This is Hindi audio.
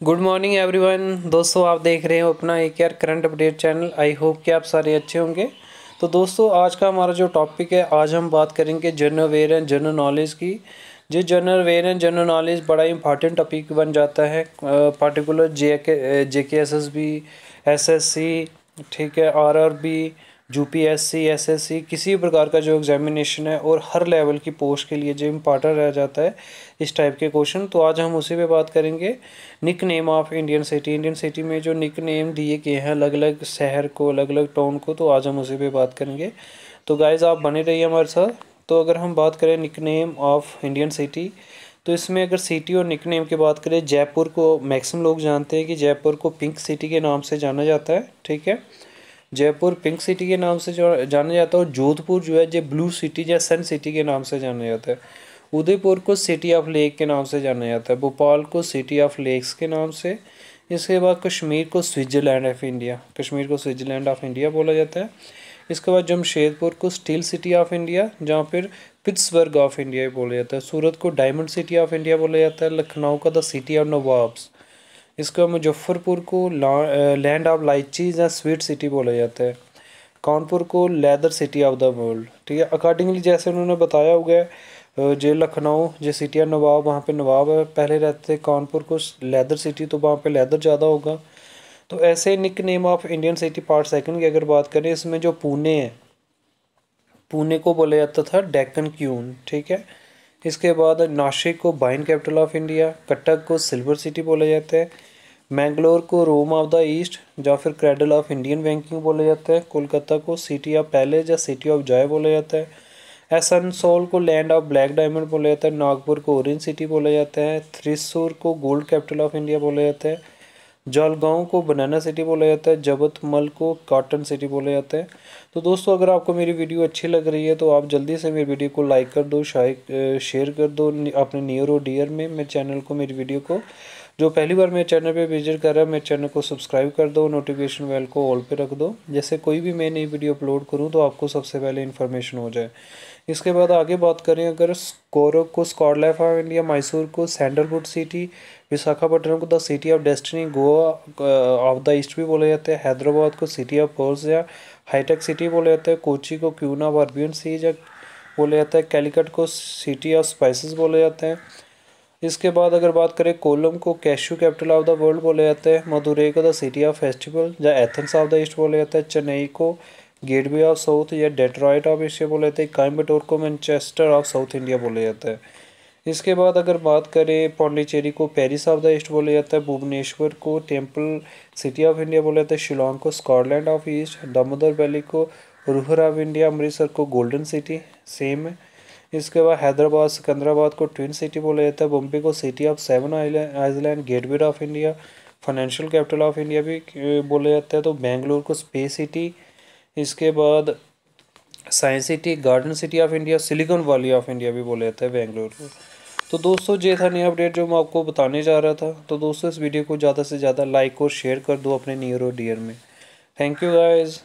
गुड मॉर्निंग एवरीवन दोस्तों, आप देख रहे हो अपना एक यार current update channel I hope कि आप सारे अच्छे होंगे। तो दोस्तों, आज का हमारा जो टॉपिक है, आज हम बात करेंगे जनरल वेयर एंड जनरल नॉलेज की। जो जनरल वेयर एंड जनरल नॉलेज बड़ा इंपॉर्टेंट टॉपिक बन जाता है। Particular J K J K S S B S S C ठीक है R R B U P S C S S C किसी प्रकार का जो एग्जामिनेशन है और हर लेवल की पोस्ट के लिए जो इंपॉर्टेंट रह जाता है, इस टाइप के क्वेश्चन तो आज हम उसी पे बात करेंगे। Nickname of Indian city Indian city में जो निक नेम दिए गए हैं अलग अलग शहर को अलग अलग टाउन को तो आज हम उसी पे बात करेंगे। तो गाइज़ आप बने रहिए हमारे साथ। तो अगर हम बात करें nick name of Indian city तो इसमें अगर सिटी और निक नेम की बात करें, जयपुर को मैक्सिमम लोग जानते हैं कि जयपुर को पिंक सिटी के नाम से जाना जाता है, ठीक है? जयपुर पिंक सिटी के नाम से जो जाना जाता है और जोधपुर जो है, जो ब्लू सिटी या सन सिटी के नाम से जाना जाता है। उदयपुर को सिटी ऑफ़ लेक के नाम से जाना जाता है। भोपाल को सिटी ऑफ़ लेक्स के नाम से। इसके बाद कश्मीर को स्विट्ज़रलैंड ऑफ़ इंडिया, कश्मीर को स्विट्ज़रलैंड ऑफ़ इंडिया बोला जाता है। इसके बाद जमशेदपुर को स्टील सिटी ऑफ़ इंडिया, जहाँ फिर पिट्सबर्ग ऑफ़ इंडिया बोला जाता है। सूरत को डायमंड सिटी ऑफ़ इंडिया बोला जाता है। लखनऊ का द सिटी ऑफ़ नवाब्स। इसके मुजफ्फरपुर को लैंड ऑफ़ लाइचीज या स्वीट सिटी बोला जाता है। कानपुर को leather city of the world ठीक है अकॉर्डिंगली जैसे उन्होंने बताया हुआ है जो लखनऊ, जो सिटी ऑफ़ नवाब, वहाँ पे नवाब पहले रहते थे। कानपुर को लेदर सिटी तो वहाँ पे लेदर ज़्यादा होगा। तो ऐसे nickname of Indian city part second की अगर बात करें, इसमें जो पुणे है, पुणे को बोला जाता था डेक्कन क्यून ठीक है इसके बाद नाशिक को बाइन कैपिटल ऑफ़ इंडिया, कटक को सिल्वर सिटी बोला जाता है, मैंगलोर को रोम ऑफ़ द ईस्ट, या फिर क्रेडल ऑफ़ इंडियन बैंकिंग बोला जाता है, कोलकाता को सिटी ऑफ़ पैलेस या सिटी ऑफ़ जॉय बोला जाता है एसनसोल को लैंड ऑफ़ ब्लैक डायमंड बोला जाता है, नागपुर को ऑरेंज सिटी बोला जाता है थ्रिसूर को गोल्ड कैपिटल ऑफ़ इंडिया बोला जाता है जलगांव को बनाना सिटी बोला जाता है, जबतमल को कॉटन सिटी बोला जाता है। तो दोस्तों, अगर आपको मेरी वीडियो अच्छी लग रही है तो आप जल्दी से मेरी वीडियो को लाइक कर दो शायक शेयर कर दो, अपने नियर और डियर में, मेरे चैनल को, मेरी वीडियो को। जो पहली बार मेरे चैनल पे विज़िट कर रहा है, मेरे चैनल को सब्सक्राइब कर दो नोटिफिकेशन बेल को ऑल पे रख दो। जैसे कोई भी मैं नई वीडियो अपलोड करूँ तो आपको सबसे पहले इन्फॉर्मेशन हो जाए। इसके बाद आगे बात करें, अगर कोरक को स्कॉटलैंड ऑफ़ इंडिया मैसूर को सैंडलवुड सिटी विशाखापट्टनम को the city of destiny Goa of the east भी बोला जाता है, हैदराबाद को सिटी ऑफ़ पर्स या हाईटेक सिटी बोला जाता है कोची को क्यूना वर्बियन सीज बोला जाता है कैलिकट को सिटी ऑफ़ स्पाइसेस बोला जाता है। इसके बाद अगर बात करें कोलम को cashew capital of the world बोला जाता है, मदुरई को द सिटी ऑफ़ फेस्टिवल, या एथेंस ऑफ़ द ईस्ट बोला जाता है, चेन्नई को, गेटवे ऑफ़ साउथ, या डेट्रॉइट ऑफ़ एशिया बोला जाता है काइम्बटोर को, मैनचेस्टर ऑफ़ साउथ इंडिया बोला जाता है। इसके बाद अगर बात करें पौंडीचेरी को, पेरिस ऑफ़ द ईस्ट बोला जाता है, भुवनेश्वर को टेंपल सिटी ऑफ़ इंडिया बोला जाता है, शिलोंग को, Scotland of east, Damodar valley को रूहर ऑफ़ इंडिया, अमृतसर को, गोल्डन सिटी, सेम है। इसके बाद हैदराबाद, सिकंदराबाद को ट्विन सिटी बोला जाता है। बम्बे को city of seven island gateway of India financial capital of India भी बोला जाता है। तो बेंगलुरु को स्पेस सिटी इसके बाद science city garden city of India Silicon Valley of India भी बोला जाता है बेंगलुरु को। तो दोस्तों, ये था नया अपडेट जो मैं आपको बताने जा रहा था। तो दोस्तों, इस वीडियो को ज़्यादा से ज़्यादा लाइक और शेयर कर दो अपने नियर और डियर में। Thank you guys